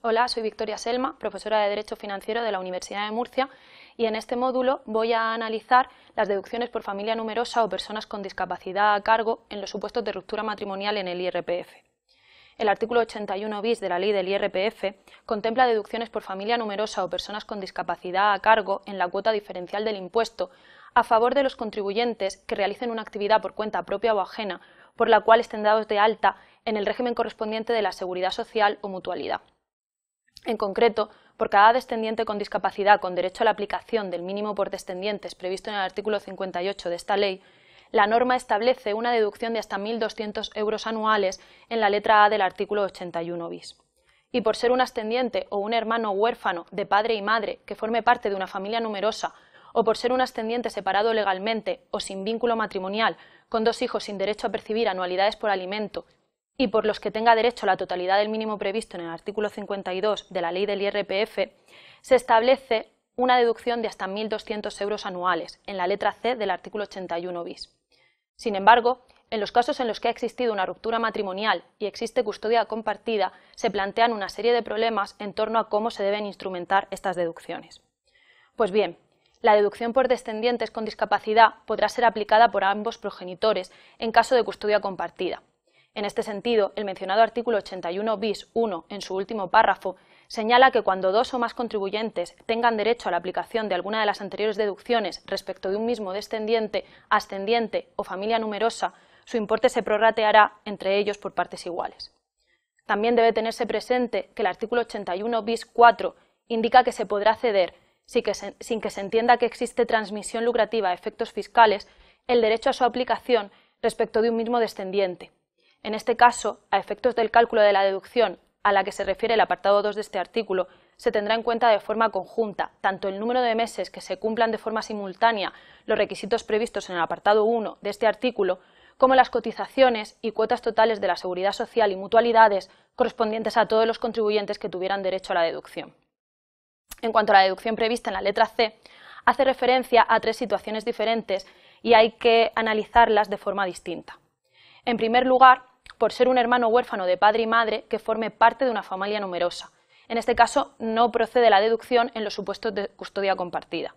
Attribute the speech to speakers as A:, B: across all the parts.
A: Hola, soy Victoria Selma, profesora de Derecho Financiero de la Universidad de Murcia y en este módulo voy a analizar las deducciones por familia numerosa o personas con discapacidad a cargo en los supuestos de ruptura matrimonial en el IRPF. El artículo 81 bis de la ley del IRPF contempla deducciones por familia numerosa o personas con discapacidad a cargo en la cuota diferencial del impuesto a favor de los contribuyentes que realicen una actividad por cuenta propia o ajena por la cual estén dados de alta en el régimen correspondiente de la seguridad social o mutualidad. En concreto, por cada descendiente con discapacidad con derecho a la aplicación del mínimo por descendientes previsto en el artículo 58 de esta ley, la norma establece una deducción de hasta 1.200 euros anuales en la letra A del artículo 81 bis. Y por ser un ascendiente o un hermano huérfano de padre y madre que forme parte de una familia numerosa, o por ser un ascendiente separado legalmente o sin vínculo matrimonial, con dos hijos sin derecho a percibir anualidades por alimento y por los que tenga derecho a la totalidad del mínimo previsto en el artículo 52 de la ley del IRPF, se establece una deducción de hasta 1.200 euros anuales, en la letra C del artículo 81 bis. Sin embargo, en los casos en los que ha existido una ruptura matrimonial y existe custodia compartida, se plantean una serie de problemas en torno a cómo se deben instrumentar estas deducciones. Pues bien, la deducción por descendientes con discapacidad podrá ser aplicada por ambos progenitores en caso de custodia compartida, en este sentido, el mencionado artículo 81 bis 1, en su último párrafo, señala que cuando dos o más contribuyentes tengan derecho a la aplicación de alguna de las anteriores deducciones respecto de un mismo descendiente, ascendiente o familia numerosa, su importe se prorrateará entre ellos por partes iguales. También debe tenerse presente que el artículo 81 bis 4 indica que se podrá ceder, sin que se entienda que existe transmisión lucrativa a efectos fiscales, el derecho a su aplicación respecto de un mismo descendiente, en este caso, a efectos del cálculo de la deducción a la que se refiere el apartado 2 de este artículo, se tendrá en cuenta de forma conjunta tanto el número de meses que se cumplan de forma simultánea los requisitos previstos en el apartado 1 de este artículo, como las cotizaciones y cuotas totales de la seguridad social y mutualidades correspondientes a todos los contribuyentes que tuvieran derecho a la deducción. En cuanto a la deducción prevista en la letra C, hace referencia a tres situaciones diferentes y hay que analizarlas de forma distinta. En primer lugar, por ser un hermano huérfano de padre y madre que forme parte de una familia numerosa. En este caso, no procede la deducción en los supuestos de custodia compartida.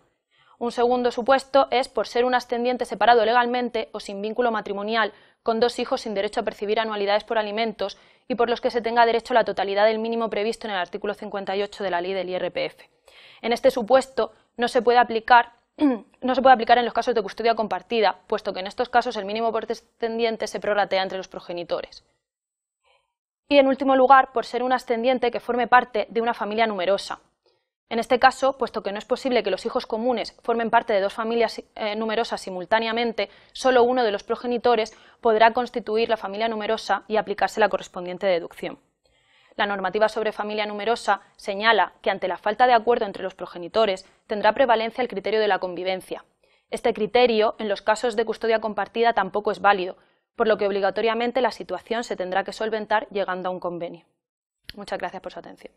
A: Un segundo supuesto es por ser un ascendiente separado legalmente o sin vínculo matrimonial, con dos hijos sin derecho a percibir anualidades por alimentos y por los que se tenga derecho a la totalidad del mínimo previsto en el artículo 58 de la ley del IRPF. En este supuesto no se puede aplicar no se puede aplicar en los casos de custodia compartida, puesto que en estos casos el mínimo por descendiente se prorratea entre los progenitores. Y en último lugar, por ser un ascendiente que forme parte de una familia numerosa. En este caso, puesto que no es posible que los hijos comunes formen parte de dos familias eh, numerosas simultáneamente, solo uno de los progenitores podrá constituir la familia numerosa y aplicarse la correspondiente deducción. La normativa sobre familia numerosa señala que ante la falta de acuerdo entre los progenitores tendrá prevalencia el criterio de la convivencia. Este criterio, en los casos de custodia compartida, tampoco es válido, por lo que obligatoriamente la situación se tendrá que solventar llegando a un convenio. Muchas gracias por su atención.